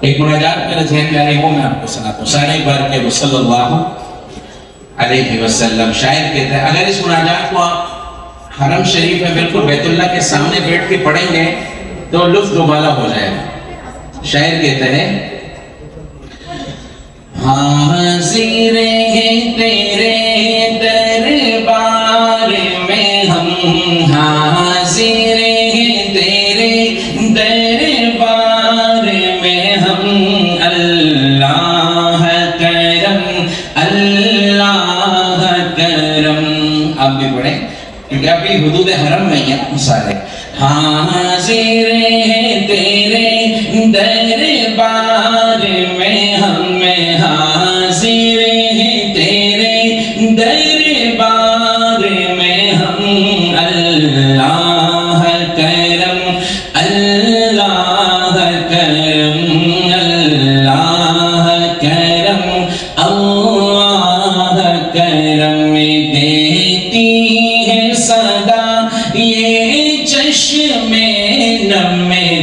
ایک مناجات میرے ذہن میں آئی وہ میں آپ کو سناتا ہوں سارے بار کے وہ صلی اللہ علیہ وسلم شاید کہتے ہیں، اگر اس مناجات کو آپ حرم شریف میں بالکل بیت اللہ کے سامنے بیٹھ کے پڑھیں گے تو لطف دوبالا ہو جائے گا۔ شاعر کہتے ہیں، حاضر ہیں تیرے دربار میں بھی پڑھیں کیونکہ ابھی حدود حرم میں ہیں سارے حاضر ہیں تیرے دربار میں، ہم حاضر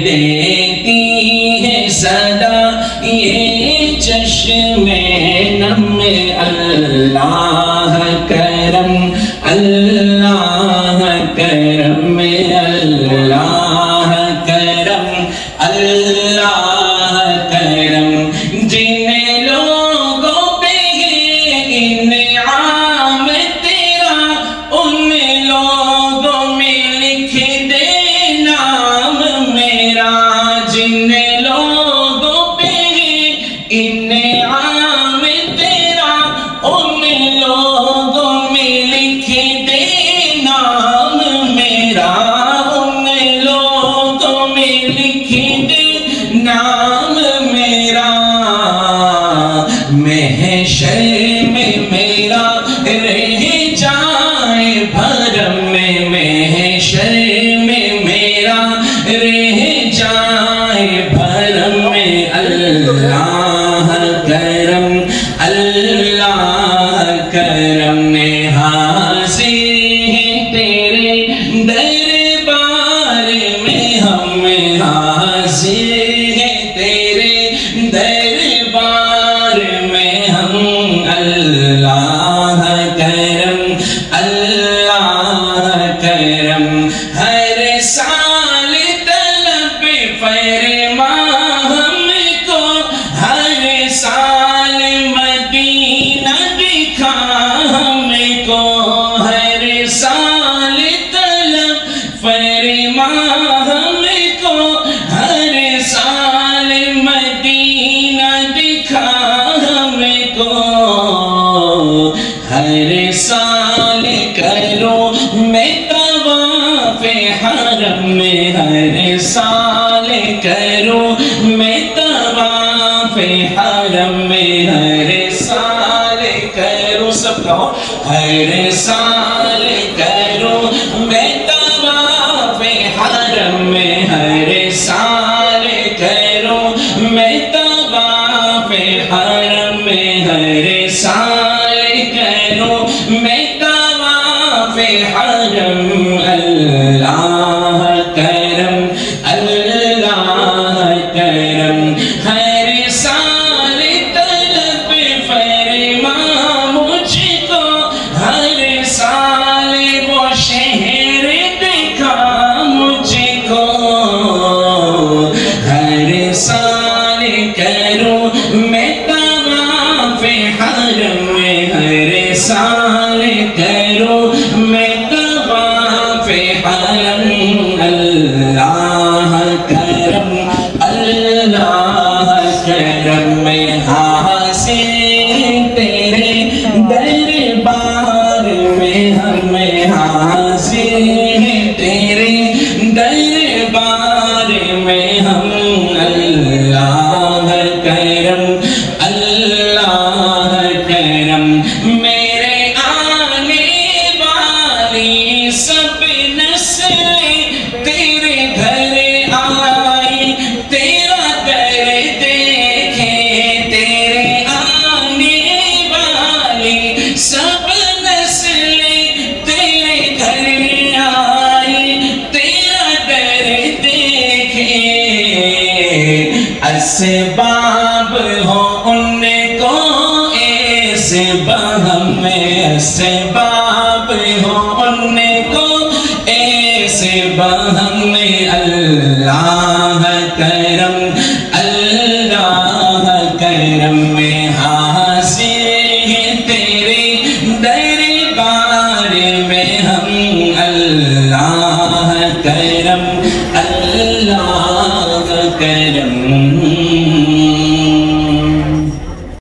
دیتی ہے صدا یہ چشم name. سال کرو میں طواف حرم میں ہر سال کرو سب کہو ہر سال کرو میں طواف حرم میں ہر سال کرو میں طواف حرم میں ہر سال کرو میں طواف حرم ہر سال کرو میں طواف حرم میں ہر سال کرو میں طواف حرم اللہ کرم اللہ کرم، میں حاصل تیرے دربار میں ہم حاضر اللہ اسباب ہو، ان کو ایسے بہم میں اسباب ہو، ان کو ایسے بہم میں اللہ کرم اللہ کرم میں حاصل ہے تیرے دربار میں ہم۔ اللہ کرم اللہ کرم